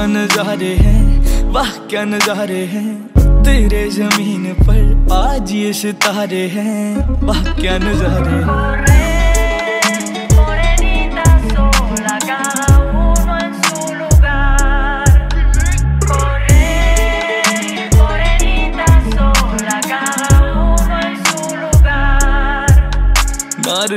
क्या नजारे हैं वाह क्या नजारे हैं तेरे जमीन पर आज ये सितारे हैं वाह क्या नजारे हैं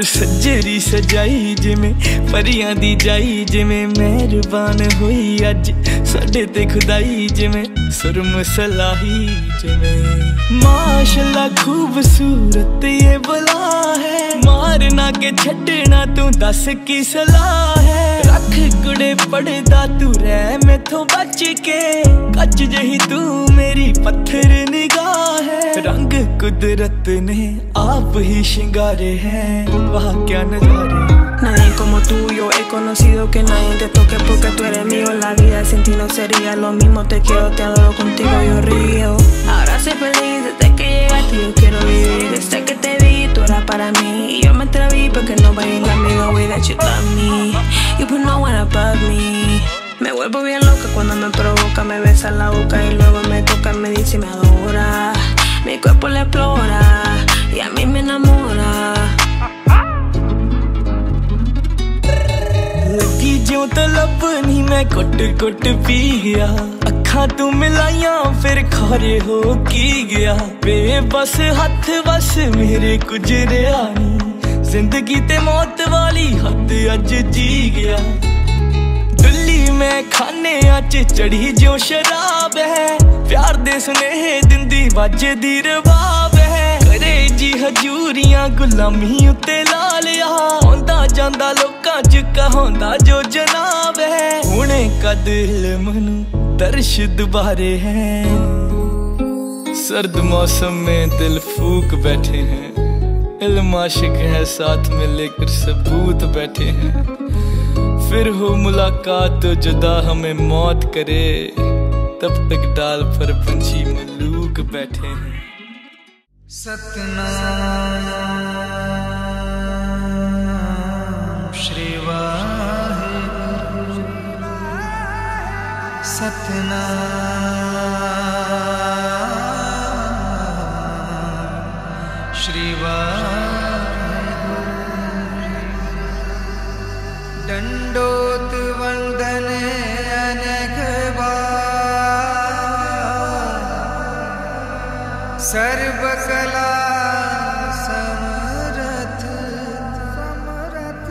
ਸੱਜਰੀ ਸਜਾਈ ਜਿਵੇਂ, ਪਰੀਆਂ ਦੀ ਜਾਈ ਜਿਵੇਂ, ਮਿਹਰਬਾਨ ਹੋਈ ਅੱਜ ਸਾਡੇ ਤੇ ਖੁਦਾਈ ਜਿਵੇਂ, ਸੁਰਮ ਸਲਾਹੀ ਜਿਵੇਂ। ਮਾਸ਼ਾਅੱਲਾ, ਖੂਬਸੂਰਤ ਇਹ ਬਲਾ ਹੈ। ਮਾਰਨਾ ਕੇ ਛੱਡਣਾ ਤੂੰ, ਦੱਸ ਕੀ ਸਲਾਹ ਹੈ। ਰੱਖ ਕੁੜੇ ਪੜਦਾ ਤੂੰ, ਰਹਿ ਮੈਥੋਂ ਬਚ ਕੇ। ਕੱਚ ਜਹੀ ਤੂੰ, ਮੇਰੀ ਪੱਥਰ ਨਿਗਾਹ कुदरत ने आप ही शिंगारे हैं। वाह क्या नजारे Nadie como tuyo, he conocido que nadie te toque porque tú eres mío. La vida sin ti no sería lo mismo, te quiero, te adoro, contigo yo río. Ahora soy feliz desde que llegaste, yo quiero vivir. Desde que te vi, tú eras para mí. Y yo me atreví porque no bailé amigo, way that you love me. You put no one above me. Me vuelvo bien loca cuando me provoca, me besa la boca y luego me toca, me dice y me adora Mi cuerpo le explora y a mí me enamora. ਲੱਗੀ ਜਿਉਂ ਤਲਬ ਨਹੀਂ ਮੈਂ ਕੁੱਟ ਕੁੱਟ ਪੀ ਗਿਆ ਅੱਖਾਂ ਤੂੰ ਮਿਲਾਈਆਂ ਫਿਰ ਖਾਰੇ ਹੋ ਕੀ ਗਿਆ। ਬੇਬਸ ਹੱਥ ਵਸ ਮੇਰੇ ਗੁਜਰਿਆ ਨਹੀਂ ਜ਼ਿੰਦਗੀ ਤੇ ਮੌਤ ਵਾਲੀ ਹੱਦ ਅੱਜ ਜੀ ਗਿਆ। ਦਿੱਲੀ ਮੈਂ ਖਾਨਿਆਂ ਚ ਚੜੀ ਜੋ ਸ਼ਰਾਬ ਹੈ ਪਿਆਰ ਦੇ ਸੁਨੇਹੇ ਦਿੰਦੀ ਵੱਜਦੀ ਰਬਾਬ ਹੈ ਕਰੇ ਜੀ ਹਜੂਰੀਆਂ ਗੁਲਾਮੀ ਉੱਤੇ ਲਾ ਲਿਆ ਹੁੰਦਾ ਜਾਂਦਾ ਲੋਕਾਂ ਚ ਕਹਾਉਂਦਾ ਜੋ ਜਨਾਬ ਹੈ ਹੁਣੇ ਕਦ ਇਲਮ ਨੂੰ ਦਰਸ਼ ਦੁਬਾਰੇ ਹੈ सर्द मौसम में दिल फूक बैठे हैं इल्म आशिक है साथ में लेकर सबूत बैठे हैं फिर हो मुलाकात तो जुदा हमें मौत करे, तब तक डाल पर पंछी मलूक बैठे हैं। सतना श्रीवा सतना ਸਰਬ ਕਲਾ ਸਮਰਥ ਸਮਰਥ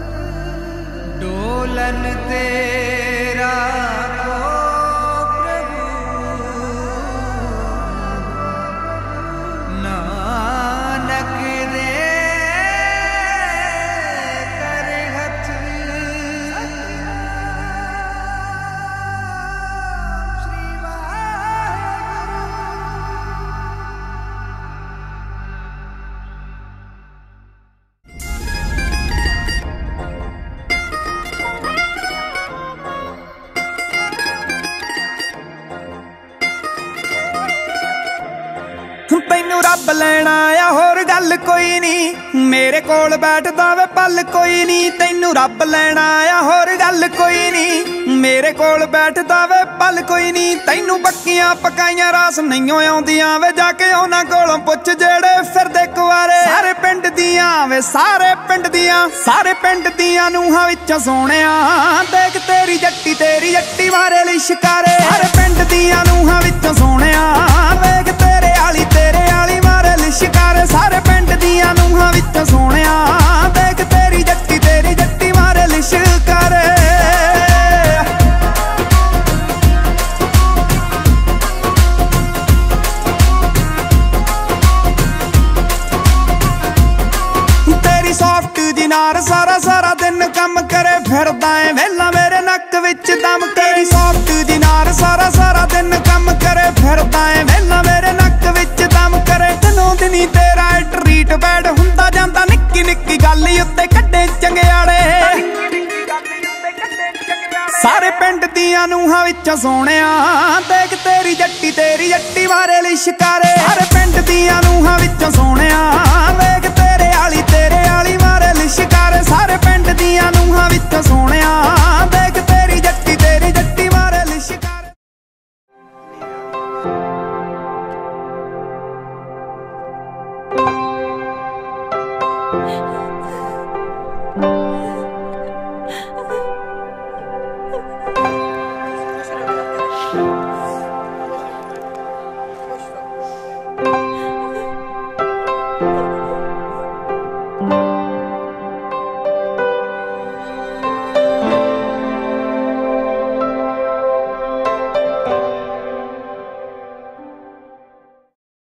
ਡੋਲਨ ਤੈਨੂੰ ਰੱਬ ਲੈਣਾ ਆਇਆ, ਹੋਰ ਗੱਲ ਕੋਈ ਨਹੀਂ ਮੇਰੇ ਕੋਲ ਬੈਠਦਾ ਵੇ ਪਲ ਕੋਈ ਨਹੀਂ ਤੈਨੂੰ ਰੱਬ ਲੈਣ ਆਇਆ, ਹੋਰ ਗੱਲ ਕੋਈ ਨਹੀਂ ਮੇਰੇ ਕੋਲ ਬੈਠਦਾ ਵੇ ਪਲ ਕੋਈ ਨਹੀਂ ਤੈਨੂੰ ਬੱਕੀਆਂ ਪਕਾਈਆਂ ਰਾਸ ਨਹੀਂ ਆਉਂਦੀਆਂ ਵੇ। ਜਾ ਕੇ ਉਹਨਾਂ ਕੋਲੋਂ ਪੁੱਛ ਜਿਹੜੇ ਫਿਰਦੇ ਕੁਆਰੇ। ਸਾਰੇ ਪਿੰਡ ਦੀਆਂ ਵੇ, ਸਾਰੇ ਪਿੰਡ ਦੀਆਂ, ਸਾਰੇ ਪਿੰਡ ਦੀਆਂ ਨੂੰਹਾਂ ਵਿੱਚੋਂ ਸੋਹਣਿਆ। ਦੇਖ ਤੇਰੀ ਜੱਟੀ ਤੇਰੀ ਜੱਟੀ ਮਾਰੇ ਲਈ ਸ਼ਿਕਾਰੇ। ਸਾਰੇ ਪਿੰਡ ਦੀਆਂ ਨੂੰਹਾਂ ਵਿੱਚੋਂ ਸੋਹਣਿਆ। ਵੇਖ ਤੇਰੇ ਵਾਲੀ ਤੇਰੇ ਮਾਰੇ ਕਰ ਸਾਰੇ ਪਿੰਡ ਦੀਆਂ ਨੂੰਹਾਂ ਵਿੱਚੋਂ ਸੋਹਣਿਆ। ਦੇਖ ਤੇਰੀ ਜੱਟੀ ਤੇਰੀ ਜੱਟੀ ਮਾਰੇ ਲਈ ਸ਼ਿਕਾਰੇ ਤੇਰੀ ਸੌਫਟ ਦੀ ਨਾਰ ਸਾਰਾ ਸਾਰਾ ਦਿਨ ਕੰਮ ਕਰੇ ਫਿਰਦਾ ਏ। ਵੇਲਾ ਮੇਰੇ ਨੱਕ ਵਿੱਚ ਦਮ। ਤੇਰੀ ਸੌਫਟ ਦੀ ਨਾਰ ਤੇਰੀਆਂ ਨੂੰਹਾਂ ਵਿੱਚ ਸੋਹਣਿਆ, ਦੇਖ ਤੇਰੀ ਜੱਟੀ ਤੇਰੀ ਜੱਟੀ ਮਾਰੇ ਲਈ ਸ਼ਿਕਾਰੇ। ਹਰ ਪਿੰਡ ਦੀਆਂ ਨੂੰਹਾਂ ਵਿੱਚ ਸੋਹਣਿਆ, ਦੇਖ ਤੇਰੇ ਆਲੀ ਤੇਰੇ ਆਲੀ ਮਾਰੇ ਲਈ ਸ਼ਿਕਾਰੇ। ਸਾਰੇ ਪਿੰਡ ਦੀਆਂ ਨੂੰਹਾਂ ਵਿੱਚ ਸੋਹਣਿਆ, ਦੇਖ ਤੇਰੀ ਜੱਟੀ ਤੇਰੀ ਜੱਟੀ ਮਾਰੇ ਲਈ ਸ਼ਿਕਾਰੇ। Bye.